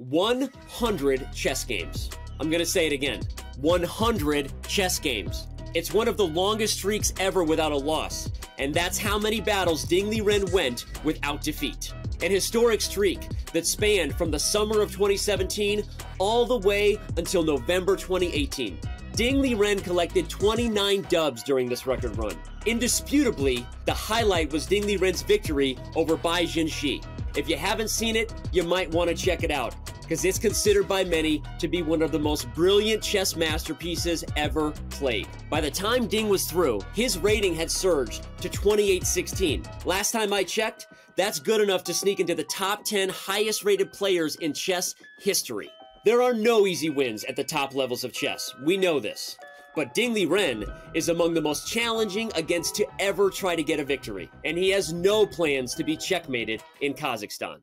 100 chess games. I'm going to say it again 100 chess games. It's one of the longest streaks ever without a loss, and that's how many battles Ding Liren went without defeat. An historic streak that spanned from the summer of 2017 all the way until November 2018. Ding Liren collected 29 dubs during this record run. Indisputably, the highlight was Ding Liren's victory over Bai Jinshi. If you haven't seen it, you might want to check it out, because it's considered by many to be one of the most brilliant chess masterpieces ever played. By the time Ding was through, his rating had surged to 2816. Last time I checked, that's good enough to sneak into the top 10 highest rated players in chess history. There are no easy wins at the top levels of chess. We know this. But Ding Liren is among the most challenging against to ever try to get a victory, and he has no plans to be checkmated in Kazakhstan.